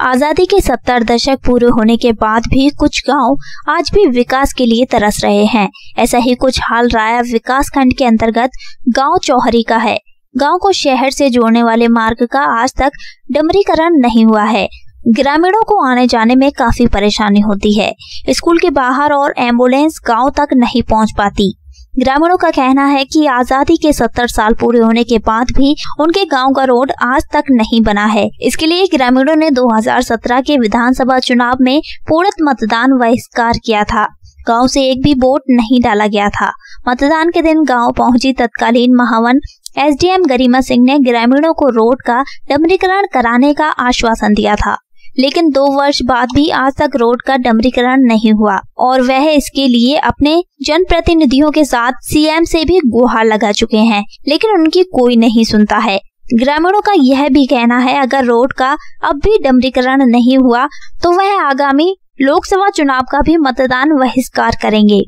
आज़ादी के सत्तर दशक पूरे होने के बाद भी कुछ गाँव आज भी विकास के लिए तरस रहे हैं। ऐसा ही कुछ हाल राया विकास खंड के अंतर्गत गाँव चौहरी का है। गाँव को शहर से जोड़ने वाले मार्ग का आज तक डमरीकरण नहीं हुआ है। ग्रामीणों को आने जाने में काफ़ी परेशानी होती है। स्कूल के बाहर और एंबुलेंस गाँव तक नहीं पहुँच पाती। ग्रामीणों का कहना है कि आज़ादी के सत्तर साल पूरे होने के बाद भी उनके गाँव का रोड आज तक नहीं बना है। इसके लिए ग्रामीणों ने 2017 के विधानसभा चुनाव में पूर्ण मतदान बहिष्कार किया था। गाँव से एक भी वोट नहीं डाला गया था। मतदान के दिन गाँव पहुँची तत्कालीन महावन एसडीएम गरिमा सिंह ने ग्रामीणों को रोड का डमरीकरण कराने का आश्वासन दिया था। लेकिन दो वर्ष बाद भी आज तक रोड का डमरीकरण नहीं हुआ और वह इसके लिए अपने जनप्रतिनिधियों के साथ सीएम से भी गुहार लगा चुके हैं, लेकिन उनकी कोई नहीं सुनता है। ग्रामीणों का यह भी कहना है, अगर रोड का अब भी डमरीकरण नहीं हुआ तो वह आगामी लोकसभा चुनाव का भी मतदान बहिष्कार करेंगे।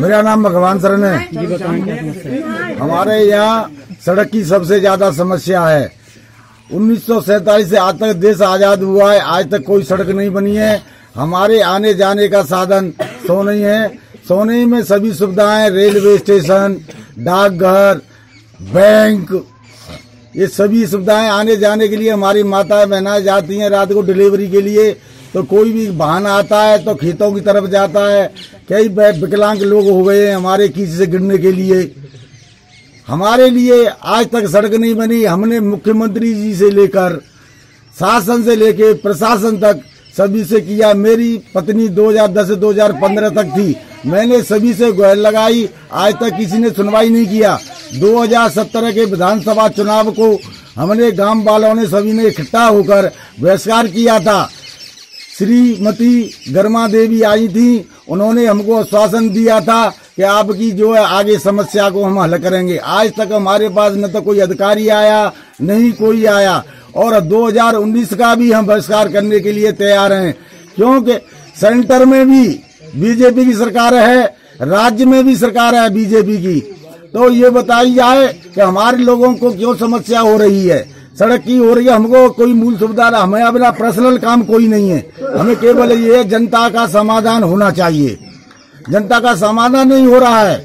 मेरा नाम भगवान शरण है। हमारे यहाँ सड़क की सबसे ज़्यादा समस्या है। उन्नीस से आज तक देश आज़ाद हुआ है। आज तक कोई सड़क नहीं बनी है। हमारे आने जाने का साधन सोनई है। सोनई में सभी सुविधाएँ, रेलवे स्टेशन, डाकघर, बैंक, ये सभी सुविधाएँ आने जाने के लिए हमारी माता बहनाएँ जाती हैं रात को डिलीवरी के लिए। तो कोई भी वाहन आता है तो खेतों की तरफ़ जाता है। कई विकलांग लोग हो गए हैं हमारे किसी से गिरने के लिए। हमारे लिए आज तक सड़क नहीं बनी, हमने मुख्यमंत्री जी से लेकर शासन से लेकर प्रशासन तक सभी से किया। मेरी पत्नी 2010 से 2015 तक थी। मैंने सभी से गुहर लगाई। आज तक किसी ने सुनवाई नहीं किया। 2017 के विधानसभा चुनाव को हमने गाँव वालों ने सभी ने इकट्ठा होकर बहिष्कार किया था। श्रीमती गर्मा देवी आई थी, उन्होंने हमको आश्वासन दिया था कि आपकी जो है आगे समस्या को हम हल करेंगे। आज तक हमारे पास न तो कोई अधिकारी आया नहीं कोई आया। और 2019 का भी हम बहिष्कार करने के लिए तैयार हैं। क्योंकि सेंटर में भी बीजेपी की सरकार है, राज्य में भी सरकार है बीजेपी की। तो ये बताई जाए कि हमारे लोगों को क्यों समस्या हो रही है। सड़क की हो रही है हमको कोई मूल सुविधा हमें अपना पर्सनल काम कोई नहीं है। हमें केवल ये जनता का समाधान होना चाहिए। जनता का समाधान नहीं हो रहा है।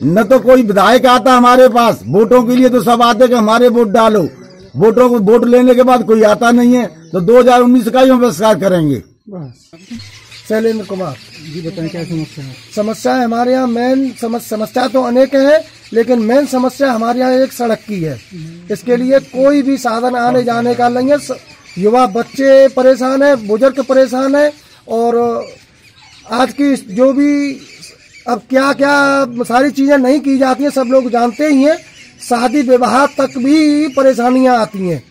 न तो कोई विधायक आता हमारे पास। वोटों के लिए तो सब आते कि हमारे वोट डालो। वोटों को वोट लेने के बाद कोई आता नहीं है। तो 2019 का ही हम बहिष्कार करेंगे। शैलेंद्र कुमार, जी बताएँ क्या समस्या है? समस्या हमारे यहाँ मेन समस्या तो अनेक है लेकिन मेन समस्या हमारे यहाँ एक सड़क की है। इसके लिए कोई भी साधन आने जाने का नहीं है। युवा बच्चे परेशान है बुज़ुर्ग परेशान है और आज की जो भी अब क्या क्या सारी चीज़ें नहीं की जाती हैं सब लोग जानते ही हैं। शादी विवाह तक भी परेशानियाँ आती हैं।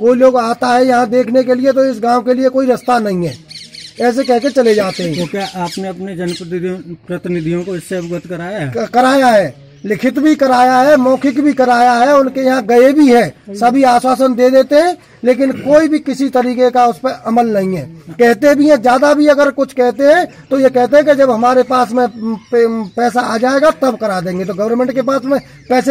कोई लोग आता है यहाँ देखने के लिए तो इस गाँव के लिए कोई रास्ता नहीं है। ऐसे कह के चले जाते हैं। तो क्या आपने अपने जनप्रतिनिधियों प्रतिनिधियों को इससे अवगत कराया है? कराया है। लिखित भी कराया है, मौखिक भी कराया है, उनके यहाँ गए भी है, सभी आश्वासन दे देते हैं, लेकिन कोई भी किसी तरीके का उस पर अमल नहीं है। कहते भी हैं, ज़्यादा भी अगर कुछ कहते हैं तो ये कहते हैं कि जब हमारे पास में पैसा आ जाएगा, तब करा देंगे। तो गवर्नमेंट के पास में पैसे